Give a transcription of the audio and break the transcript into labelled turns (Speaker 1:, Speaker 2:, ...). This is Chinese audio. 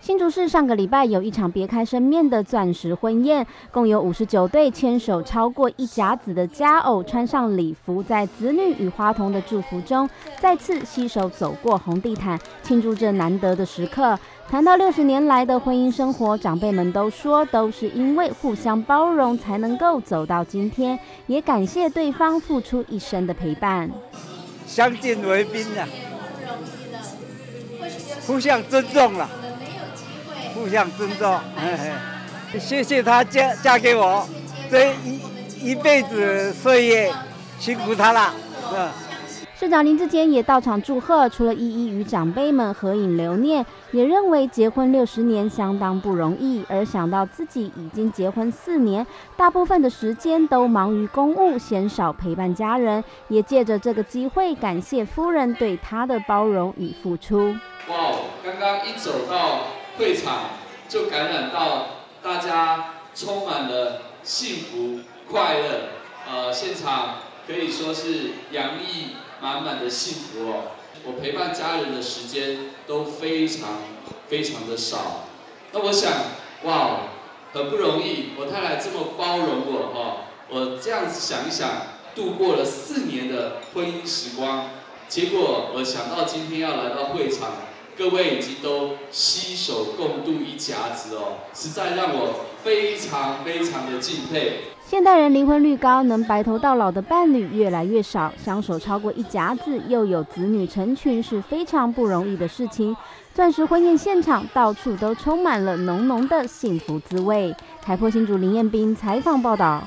Speaker 1: 新竹市上个礼拜有一场别开生面的钻石婚宴，共有五十九对牵手超过一甲子的佳偶穿上礼服，在子女与花童的祝福中，再次携手走过红地毯，庆祝这难得的时刻。谈到六十年来的婚姻生活，长辈们都说，都是因为互相包容，才能够走到今天，也感谢对方付出一生的陪伴。
Speaker 2: 相敬为宾啊，互相尊重了。互相尊重，谢谢她嫁嫁给我，这一一辈子岁月辛苦她了。
Speaker 1: 市长林志坚也到场祝贺，除了一一与长辈们合影留念，也认为结婚六十年相当不容易。而想到自己已经结婚四年，大部分的时间都忙于公务，鲜少陪伴家人，也借着这个机会感谢夫人对他的包容与付出。
Speaker 3: 哇，刚刚一走到。会场就感染到大家充满了幸福快乐，呃，现场可以说是洋溢满满的幸福哦。我陪伴家人的时间都非常非常的少，那我想，哇，很不容易，我太太这么包容我哦，我这样子想一想，度过了四年的婚姻时光，结果我想到今天要来到会场。各位已经都携手共度一甲子哦，实在让我非常非常的敬佩。
Speaker 1: 现代人离婚率高，能白头到老的伴侣越来越少，相守超过一甲子，又有子女成群，是非常不容易的事情。钻石婚宴现场到处都充满了浓浓的幸福滋味。台破新主林彦斌采访报道。